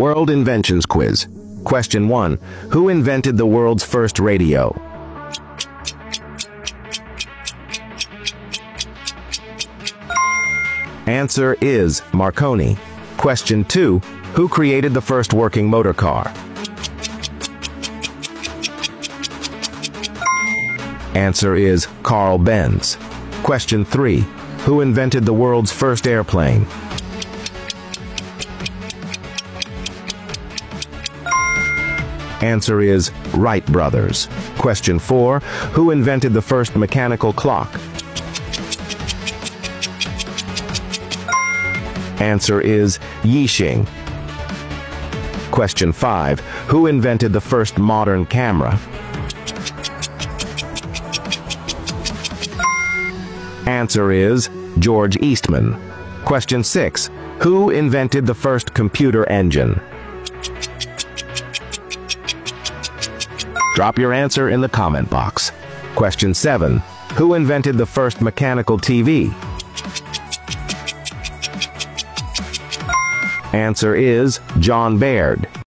World Inventions Quiz. Question 1. Who invented the world's first radio? Answer is Marconi. Question 2. Who created the first working motor car? Answer is Carl Benz. Question 3. Who invented the world's first airplane? Answer is Wright brothers. Question 4. Who invented the first mechanical clock? Answer is Yixing. Question 5. Who invented the first modern camera? Answer is George Eastman. Question 6. Who invented the first computer engine? Drop your answer in the comment box. Question 7. Who invented the first mechanical TV? Answer is John Baird.